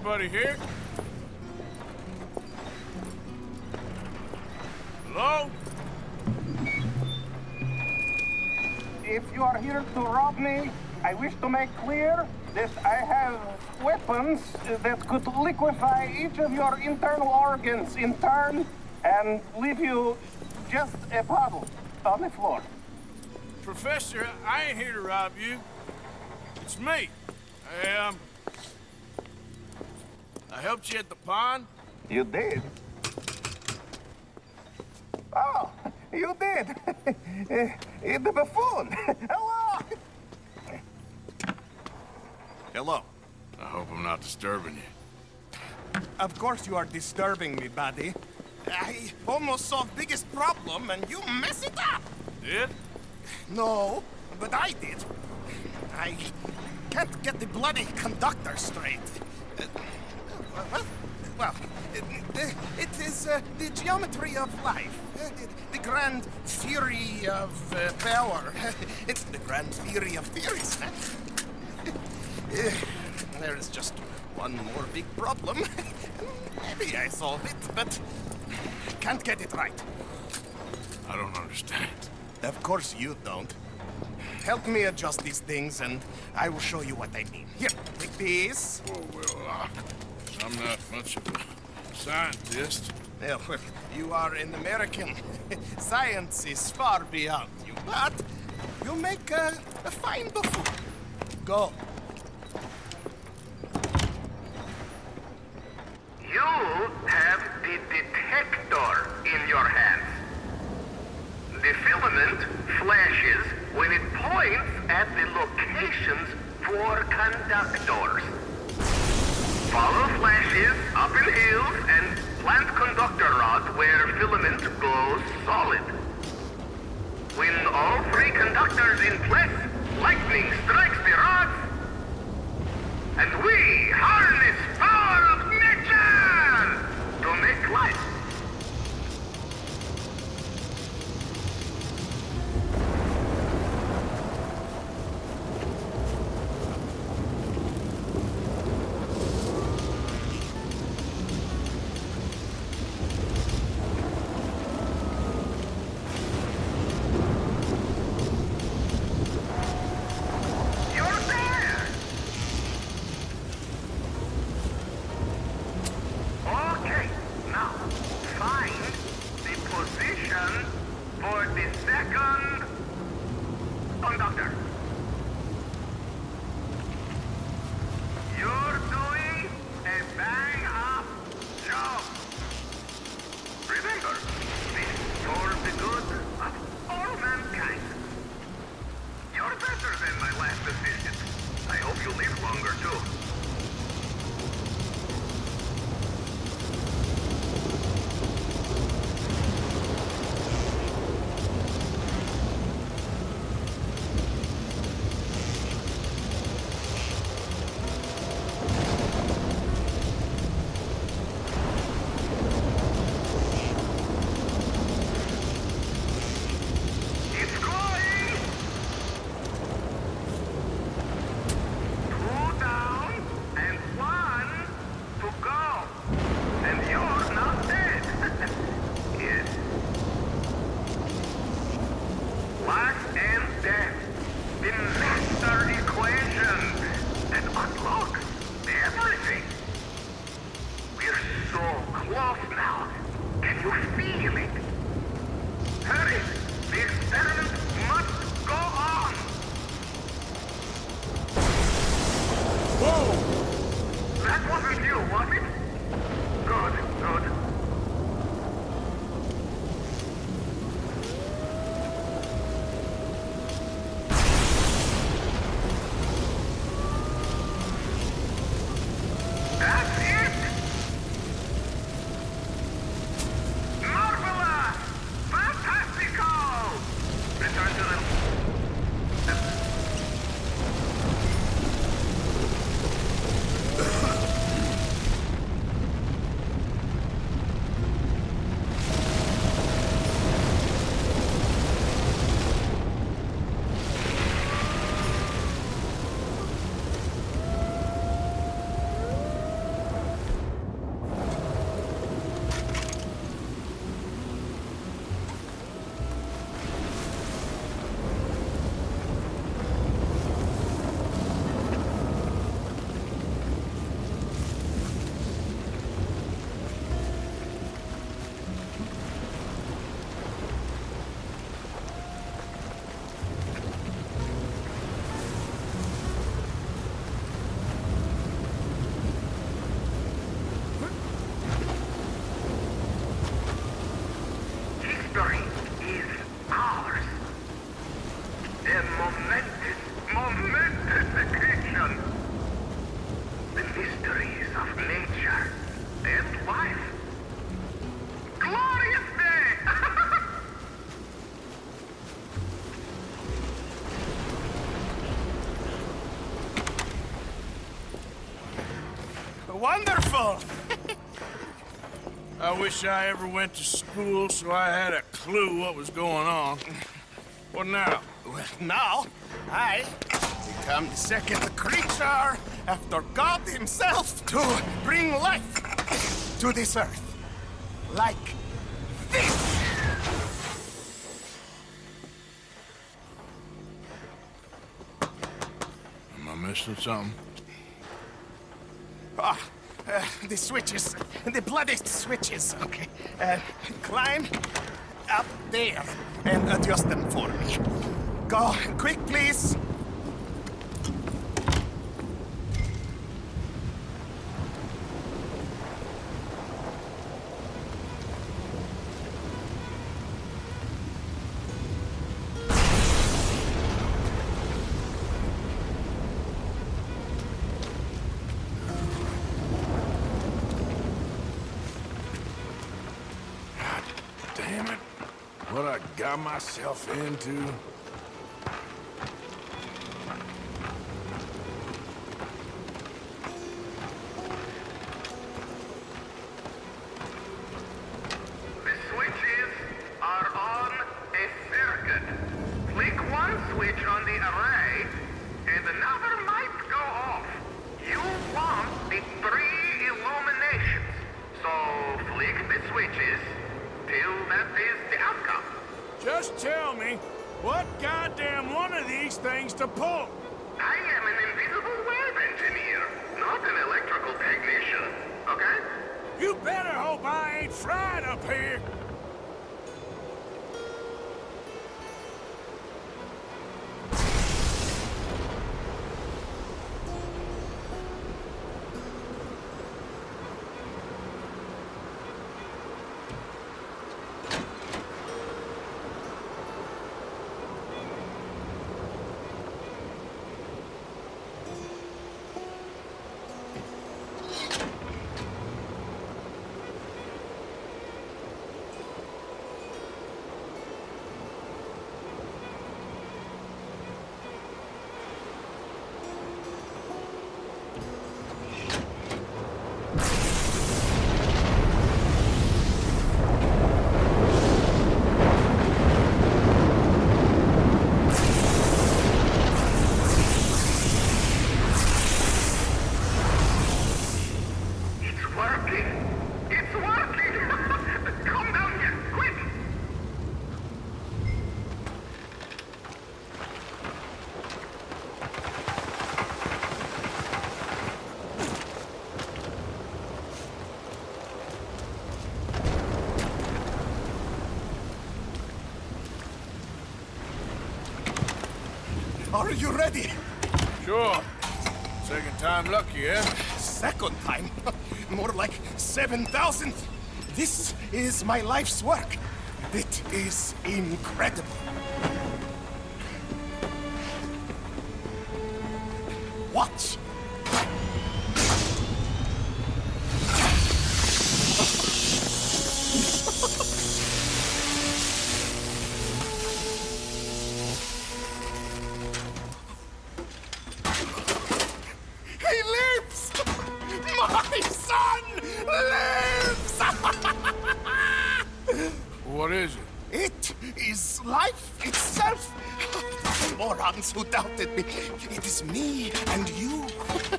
anybody here? Hello? If you are here to rob me, I wish to make clear that I have weapons that could liquefy each of your internal organs in turn and leave you just a puddle on the floor. Professor, I ain't here to rob you. It's me. I, um... I helped you at the pond. You did? Oh, you did. Uh, the buffoon. Hello. Hello. I hope I'm not disturbing you. Of course you are disturbing me, buddy. I almost solved biggest problem and you mess it up. Did? No, but I did. I can't get the bloody conductor straight. Well, it, it is uh, the geometry of life. Uh, the grand theory of uh, power. It's the grand theory of theories. there is just one more big problem. Maybe I solve it, but can't get it right. I don't understand. Of course you don't. Help me adjust these things, and I will show you what I mean. Here, take this. Oh, well, uh, I'm not much of a scientist. Well, well, you are an American. Science is far beyond you, but you make a, a fine buffoon. Go. You have the detector in your hands. The filament flashes when it points at the locations for conductors. Follow flashes up in hills and plant conductor rods where filament goes solid. When all three conductors in place, lightning strikes the rods, and we harness Whoa! That was you, was it? Good, good. Wonderful! I wish I ever went to school so I had a clue what was going on. What now? Well, now, I become the second creature after God himself to bring life to this earth. Like this! Am I missing something? Ah, uh, the switches. The bloody switches. Okay. Uh, climb up there and adjust them for me. Go quick, please. Damn it. What I got myself into. To pull. I am an invisible web engineer, not an electrical technician. Okay? You better hope I ain't fried up here. Are you ready? Sure. Second time lucky, eh? Second time? More like 7,000. This is my life's work. It is incredible. Who doubted me. It is me and you. Look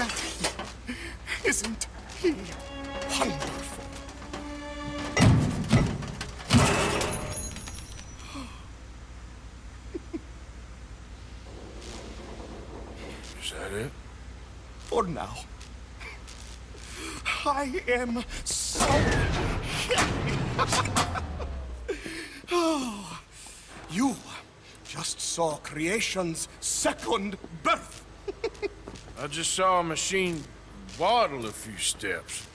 at him. Isn't he wonderful? Is that it? For now. I am so happy. oh, you just saw creation's second birth. I just saw a machine waddle a few steps.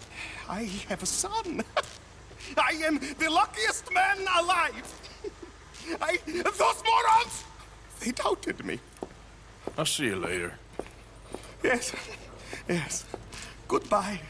I have a son. I am the luckiest man alive. I, those morons, they doubted me. I'll see you later. Yes, yes. Goodbye.